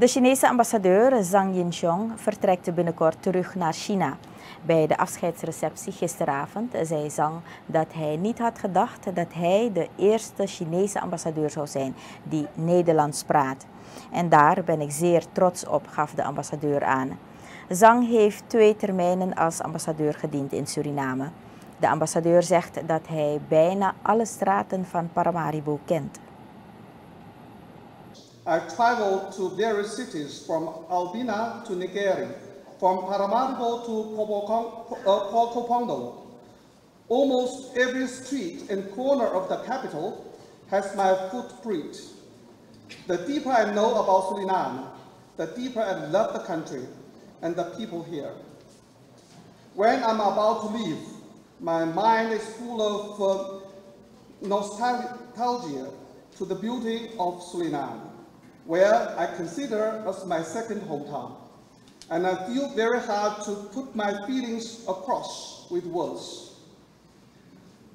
De Chinese ambassadeur Zhang Yinxiong vertrekt binnenkort terug naar China. Bij de afscheidsreceptie gisteravond zei Zhang dat hij niet had gedacht dat hij de eerste Chinese ambassadeur zou zijn die Nederlands praat. En daar ben ik zeer trots op, gaf de ambassadeur aan. Zhang heeft twee termijnen als ambassadeur gediend in Suriname. De ambassadeur zegt dat hij bijna alle straten van Paramaribo kent. I traveled to various cities from Albina to Nickerie, from Paramaribo to Pocopondo. Almost every street and corner of the capital has my footprint. The deeper I know about Suriname, the deeper I love the country and the people here. When I'm about to leave, my mind is full of uh, nostalgia to the beauty of Suriname, where I consider as my second hometown. And I feel very hard to put my feelings across with words.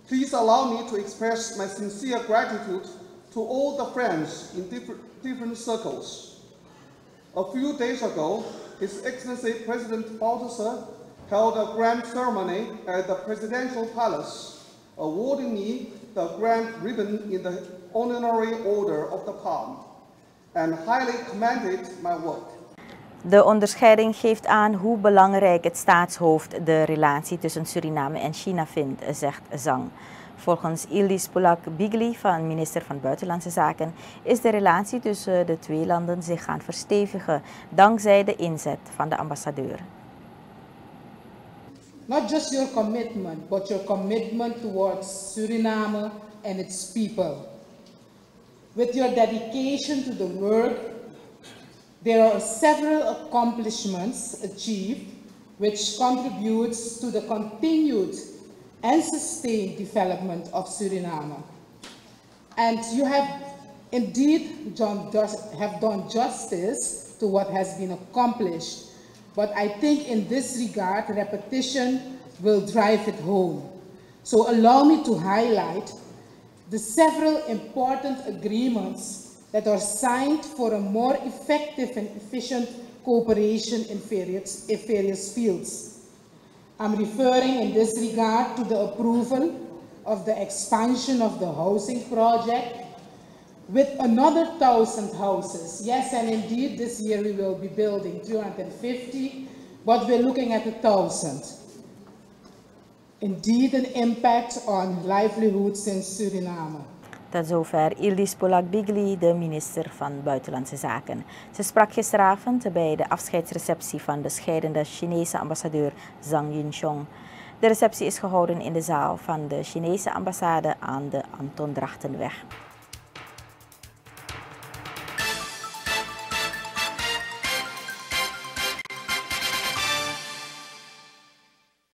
Please allow me to express my sincere gratitude to all the friends in different, different circles. A few days ago, His Excellency President Bouterse held a grand ceremony at the Presidential Palace, awarding me the grand ribbon in the Honorary Order of the Palm, and highly commended my work. De onderscheiding geeft aan hoe belangrijk het staatshoofd de relatie tussen Suriname en China vindt, zegt Zhang. Volgens Ildis Polak Bigli, van minister van Buitenlandse Zaken, is de relatie tussen de twee landen zich gaan verstevigen dankzij de inzet van de ambassadeur. Not just your commitment, but your commitment towards Suriname and its people. With your dedication to the work, there are several accomplishments achieved which contributes to the continued and sustained development of Suriname. And you have indeed done, have done justice to what has been accomplished. But I think in this regard, repetition will drive it home. So allow me to highlight the several important agreements that are signed for a more effective and efficient cooperation in various, in various fields. I'm referring in this regard to the approval of the expansion of the housing project with another thousand houses. Yes, and indeed, this year we will be building 250, but we're looking at a thousand. Indeed, an impact on livelihoods in Suriname. Tot zover Ildis Polak-Bigli, de minister van Buitenlandse Zaken. Ze sprak gisteravond bij de afscheidsreceptie van de scheidende Chinese ambassadeur Zhang Yinxiong. De receptie is gehouden in de zaal van de Chinese ambassade aan de Anton Drachtenweg.